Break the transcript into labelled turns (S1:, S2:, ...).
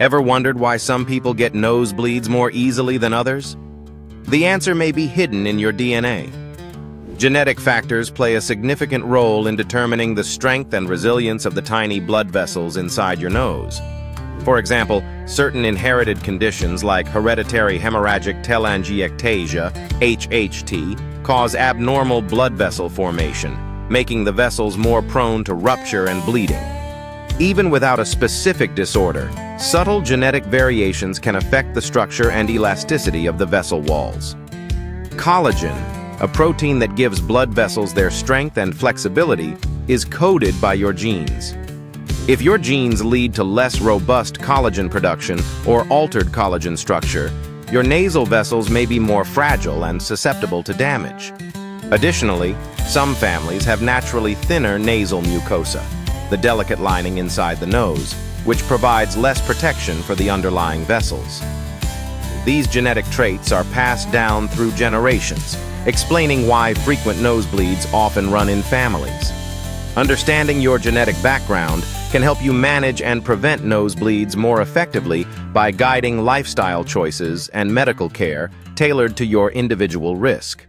S1: Ever wondered why some people get nosebleeds more easily than others? The answer may be hidden in your DNA. Genetic factors play a significant role in determining the strength and resilience of the tiny blood vessels inside your nose. For example, certain inherited conditions like hereditary hemorrhagic telangiectasia, HHT, cause abnormal blood vessel formation, making the vessels more prone to rupture and bleeding. Even without a specific disorder, subtle genetic variations can affect the structure and elasticity of the vessel walls. Collagen, a protein that gives blood vessels their strength and flexibility, is coded by your genes. If your genes lead to less robust collagen production or altered collagen structure, your nasal vessels may be more fragile and susceptible to damage. Additionally, some families have naturally thinner nasal mucosa, the delicate lining inside the nose, which provides less protection for the underlying vessels. These genetic traits are passed down through generations, explaining why frequent nosebleeds often run in families. Understanding your genetic background can help you manage and prevent nosebleeds more effectively by guiding lifestyle choices and medical care tailored to your individual risk.